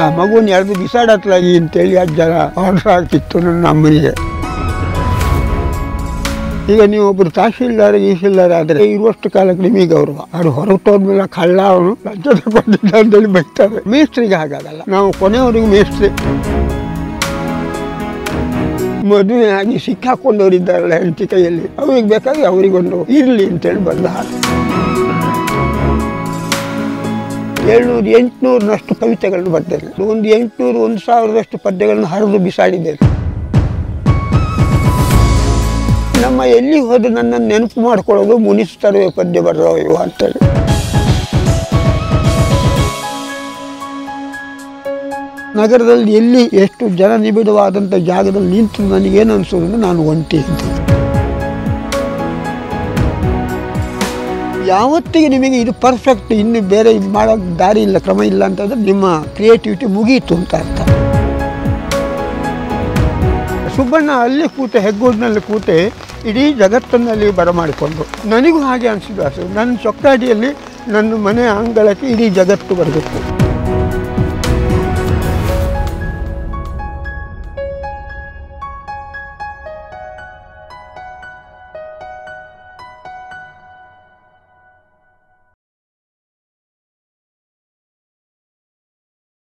ಆ ಮಗುನ ಎರಡು ಬಿಸಾಡತ್ಲಾಗಿ ಅಂತೇಳಿ ಅಜ್ಜ ಆರ್ಡರ್ ಆಗ್ತಿತ್ತು ನನ್ನ ಅಮ್ಮನಿಗೆ. ಈಗ ನೀವು ಒಬ್ಬರು ತಹಶೀಲ್ದಾರ ಈಶೀಲ್ದಾರ ಆದರೆ ಇರುವಷ್ಟು ಕಾಲ ಕಡಿಮೆ ಗೌರವ. ಅದು ಹೊರಟೋದ್ಮೇಲೆ ಕಳ್ಳ ಅವನು ಲಂಚ ತಗೊಂಡಿದ್ದ ಅಂತೇಳಿ ಬೈತಾರೆ. ಮೇಸ್ತ್ರಿಗೆ ಹಾಗಾಗಲ್ಲ. ನಾವು ಕೊನೆಯವರೆಗೂ ಮೇಸ್ತ್ರಿ. ಮದುವೆ ಆಗಿ ಸಿಕ್ಕಾಕೊಂಡವರಿದ್ದಾರಲ್ಲ ಹೆಂಡತಿ ಕೈಯಲ್ಲಿ. ಅವ್ರಿಗೆ ಬೇಕಾಗಿ ಅವರಿಗೊಂದು ಇರಲಿ ಅಂತೇಳಿ ಬಂದ ಹಾಡು ಏಳ್ನೂರು, ಎಂಟುನೂರನಷ್ಟು ಕವಿತೆಗಳನ್ನು ಬರ್ತೇನೆ ಒಂದು ಎಂಟುನೂರು, ಒಂದು ಸಾವಿರದಷ್ಟು ಪದ್ಯಗಳನ್ನು ಹರಿದು ಬಿಸಾಡಿದ್ದೇನೆ ನಮ್ಮ ಎಲ್ಲಿ ಹೋದ ನನ್ನನ್ನು ನೆನಪು ಮಾಡ್ಕೊಳ್ಳೋದು ಮುನಿಸ್ತಾರೆ ಪದ್ಯ ಬರೋ ಇವ ಅಂತೇಳಿ. ನಗರದಲ್ಲಿ ಎಲ್ಲಿ ಎಷ್ಟು ಜನ ನಿಬಿಡವಾದಂಥ ಜಾಗದಲ್ಲಿ ನಿಂತು ನನಗೇನು ಅನಿಸೋದನ್ನು ನಾನು ಒಂಟಿ ಅಂತ ಯಾವತ್ತಿಗೆ ನಿಮಗೆ ಇದು ಪರ್ಫೆಕ್ಟ್ ಇನ್ನು ಬೇರೆ ಇದು ಮಾಡೋಕ್ಕೆ ದಾರಿ ಇಲ್ಲ, ಕ್ರಮ ಇಲ್ಲ ಅಂತಂದ್ರೆ ನಿಮ್ಮ ಕ್ರಿಯೇಟಿವಿಟಿ ಮುಗೀತು ಅಂತ ಅರ್ಥ. ಸುಬ್ಬಣ್ಣ ಅಲ್ಲಿ ಕೂತೆ, ಹೆಗ್ಗೋಡಿನಲ್ಲಿ ಕೂತೆ ಇಡೀ ಜಗತ್ತನ್ನಲ್ಲಿ ಬರಮಾಡಿಕೊಂಡು ನನಗೂ ಹಾಗೆ ಅನಿಸಿದ್ದು ಅಸಲು ನನ್ನ ಚೊಕ್ಕಾಡಿಯಲ್ಲಿ ನನ್ನ ಮನೆ ಅಂಗಳಕ್ಕೆ ಇಡೀ ಜಗತ್ತು ಬರಬೇಕು.